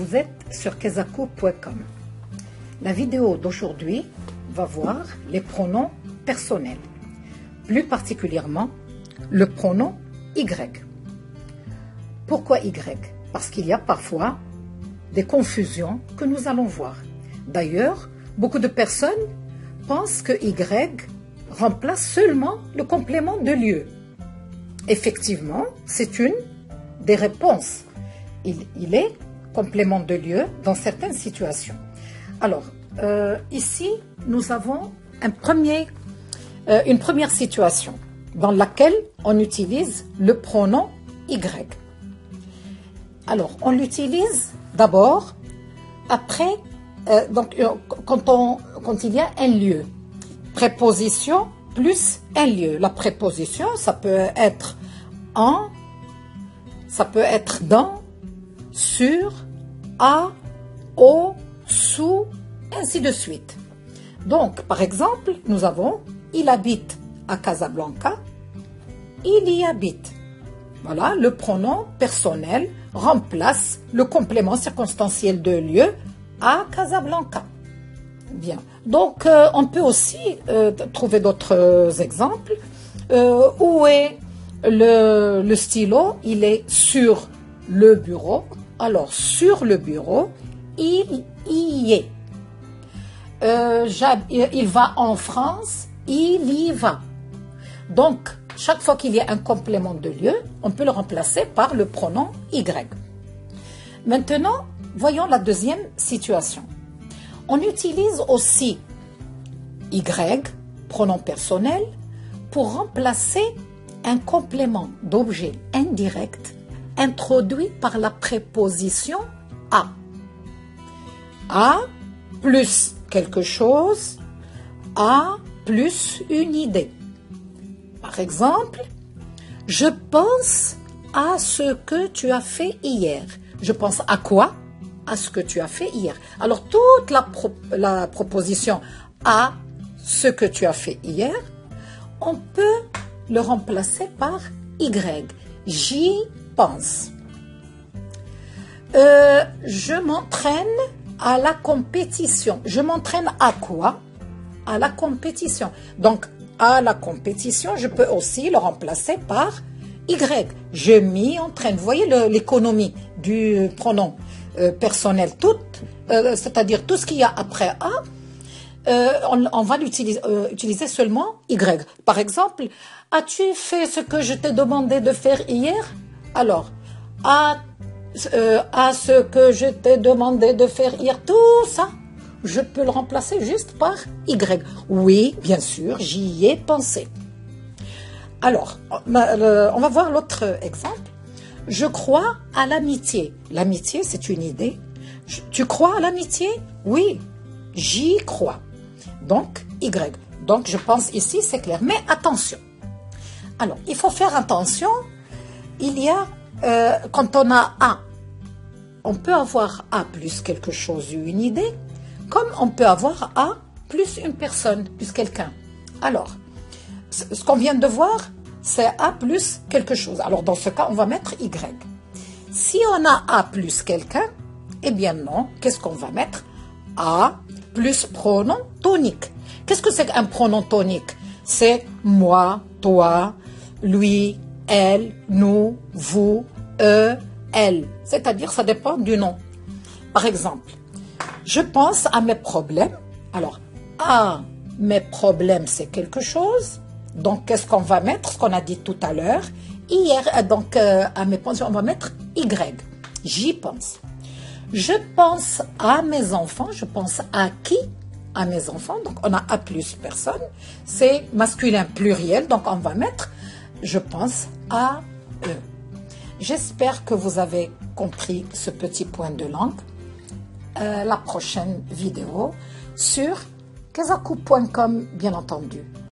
Vous êtes sur kezaku.com. La vidéo d'aujourd'hui va voir les pronoms personnels, plus particulièrement le pronom Y. Pourquoi Y? Parce qu'il y a parfois des confusions que nous allons voir. D'ailleurs, beaucoup de personnes pensent que Y remplace seulement le complément de lieu. Effectivement, c'est une des réponses. Il, est complément de lieu dans certaines situations. Alors, euh, ici, nous avons euh, une première situation dans laquelle on utilise le pronom Y. Alors, on l'utilise d'abord après, euh, quand il y a un lieu. Préposition plus un lieu. La préposition, ça peut être en, ça peut être dans, sur, à, au, sous, ainsi de suite. Donc, par exemple, nous avons il habite à Casablanca, il y habite. Voilà, le pronom personnel remplace le complément circonstanciel de lieu à Casablanca. Bien. Donc, euh, on peut aussi euh, trouver d'autres euh, exemples. où est le, le, stylo? Il est sur le bureau. Alors, sur le bureau, il y est. il va en France, il y va. Donc, chaque fois qu'il y a un complément de lieu, on peut le remplacer par le pronom Y. Maintenant, voyons la deuxième situation. On utilise aussi Y, pronom personnel, pour remplacer un complément d'objet indirect introduit par la préposition à. À plus quelque chose, à plus une idée. Par exemple, je pense à ce que tu as fait hier. Je pense à quoi? À ce que tu as fait hier. Alors, toute la, proposition à ce que tu as fait hier, on peut le remplacer par Y. J'y pense. Euh, je m'entraîne à la compétition. Je m'entraîne à quoi? À la compétition. Donc, à la compétition, je peux aussi le remplacer par Y. Je m'y entraîne. Vous voyez l'économie du pronom. Euh, personnel, tout, euh, c'est-à-dire tout ce qu'il y a après A, on, va l'utiliser utiliser seulement Y. Par exemple, as-tu fait ce que je t'ai demandé de faire hier? Alors, à, à ce que je t'ai demandé de faire hier, tout ça, je peux le remplacer juste par Y. Oui, bien sûr, j'y ai pensé. Alors, on va voir l'autre exemple. Je crois à l'amitié. L'amitié, c'est une idée. tu crois à l'amitié? Oui, j'y crois. Donc, Y. Donc, je pense ici, c'est clair. Mais attention. Alors, il faut faire attention. Il y a, euh, quand on a A, on peut avoir A plus quelque chose ou une idée, comme on peut avoir A plus une personne, plus quelqu'un. Alors, ce qu'on vient de voir, c'est A plus quelque chose. Alors dans ce cas, on va mettre Y. Si on a A plus quelqu'un, eh bien non, qu'est-ce qu'on va mettre? A plus pronom tonique. Qu'est-ce que c'est qu'un pronom tonique? C'est moi, toi, lui, elle, nous, vous, eux, elle. C'est-à-dire, ça dépend du nom. Par exemple, je pense à mes problèmes. Alors, à mes problèmes, c'est quelque chose. Donc, qu'est-ce qu'on va mettre? Ce qu'on a dit tout à l'heure. Hier, euh, donc, euh, à mes pensions, on va mettre Y. J'y pense. Je pense à mes enfants. Je pense à qui? À mes enfants. Donc, on a A plus personne. C'est masculin pluriel. Donc, on va mettre je pense à eux. J'espère que vous avez compris ce petit point de langue. Euh, la prochaine vidéo sur kazaku.com, bien entendu.